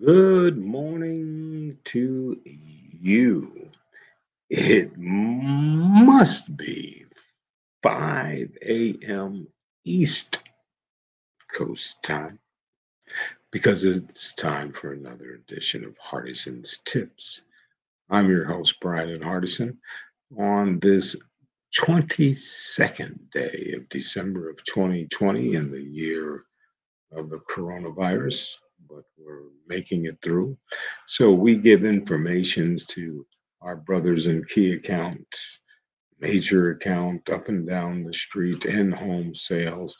Good morning to you. It must be 5 a.m. East Coast time because it's time for another edition of Hardison's Tips. I'm your host, Brandon Hardison, on this 22nd day of December of 2020 in the year of the coronavirus but we're making it through. So we give informations to our brothers in key account, major account, up and down the street, in home sales,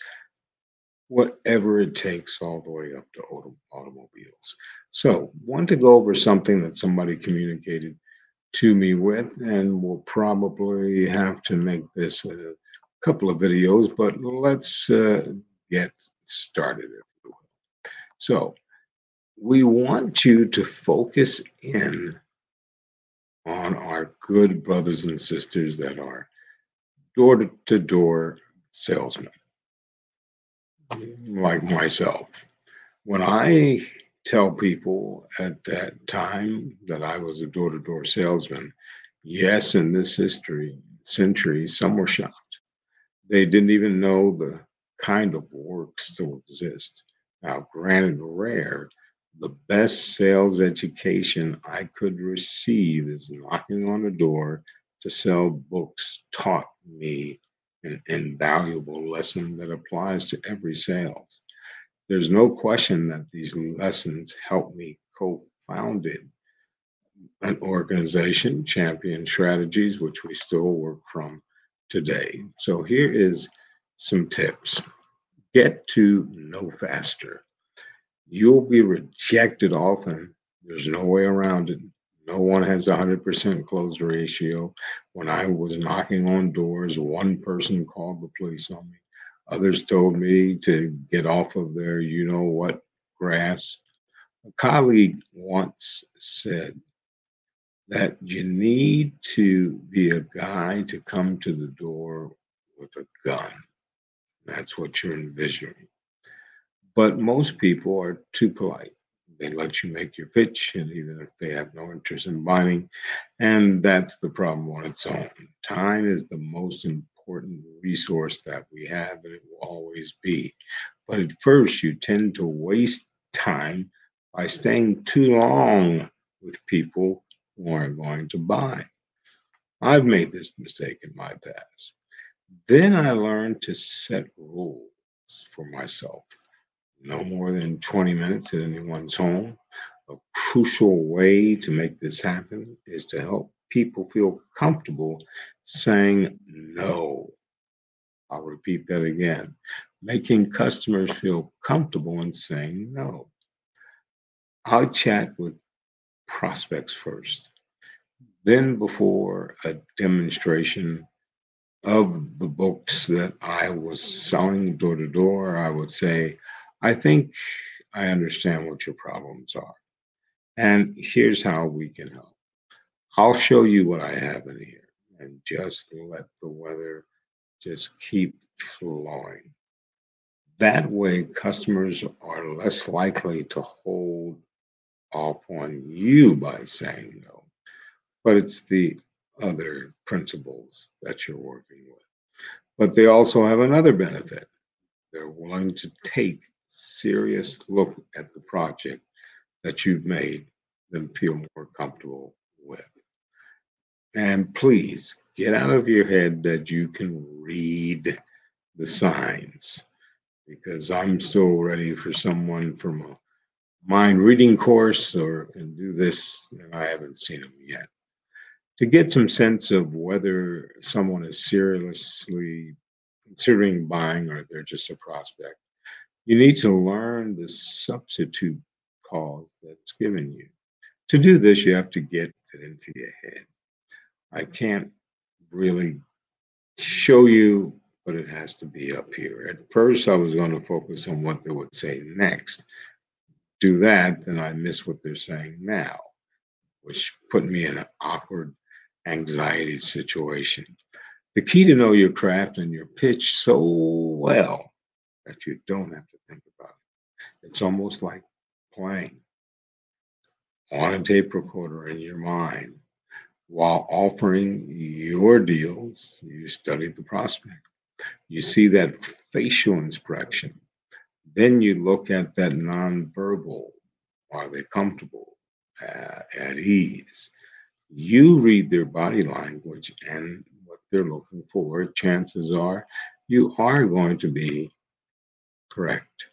whatever it takes, all the way up to auto- automobiles. So, want to go over something that somebody communicated to me with, and we'll probably have to make this a couple of videos, but let's uh, get started. So, we want you to focus in on our good brothers and sisters that are door to door salesmen, like myself. When I tell people at that time that I was a door to door salesman, yes, in this history century, some were shocked. They didn't even know the kind of work still exists. Now, granted, rare, the best sales education I could receive is knocking on a door to sell books taught me an invaluable lesson that applies to every sales. There's no question that these lessons helped me co-founded an organization, Champion Strategies, which we still work from today. So here is some tips. Get to know faster you'll be rejected often. There's no way around it. No one has a 100% close ratio. When I was knocking on doors, one person called the police on me. Others told me to get off of their, you know what, grass. A colleague once said that you need to be a guy to come to the door with a gun. That's what you're envisioning. But most people are too polite. They let you make your pitch, and even if they have no interest in buying, and that's the problem on its own. Time is the most important resource that we have, and it will always be. But at first, you tend to waste time by staying too long with people who aren't going to buy. I've made this mistake in my past. Then I learned to set rules for myself no more than 20 minutes at anyone's home. A crucial way to make this happen is to help people feel comfortable saying no. I'll repeat that again. Making customers feel comfortable in saying no. I chat with prospects first. Then, before a demonstration of the books that I was selling door to door, I would say, I think I understand what your problems are. And here's how we can help. I'll show you what I have in here and just let the weather just keep flowing. That way, customers are less likely to hold off on you by saying no, but it's the other principles that you're working with. But they also have another benefit. They're willing to take serious look at the project that you've made them feel more comfortable with. And please get out of your head that you can read the signs because I'm still ready for someone from a mind reading course or can do this and I haven't seen them yet. To get some sense of whether someone is seriously considering buying or they're just a prospect, you need to learn the substitute cause that's given you. To do this, you have to get it into your head. I can't really show you, but it has to be up here. At first, I was going to focus on what they would say next. Do that, then I miss what they're saying now, which put me in an awkward anxiety situation. The key to know your craft and your pitch so well that you don't have to think about it. It's almost like playing. on a tape recorder in your mind while offering your deals. You study the prospect. You see that facial expression. Then you look at that nonverbal. Are they comfortable, uh, at ease? You read their body language and what they're looking for. Chances are you are going to be correct.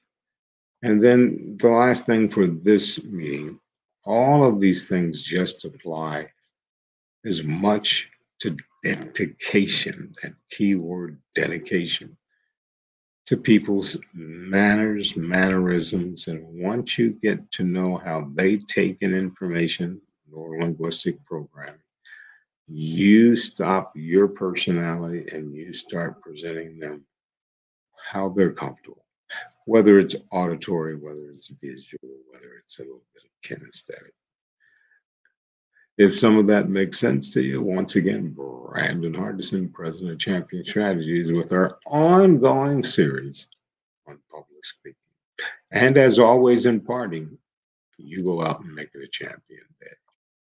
And then the last thing for this meeting all of these things just apply as much to dedication, that keyword dedication, to people's manners, mannerisms. And once you get to know how they take in information, or linguistic programming, you stop your personality and you start presenting them how they're comfortable, whether it's auditory, whether it's visual, whether it's a little bit of kinesthetic. If some of that makes sense to you, once again, Brandon Hardison, President of Champion Strategies, with our ongoing series on public speaking. And as always, in parting, you go out and make it a champion day.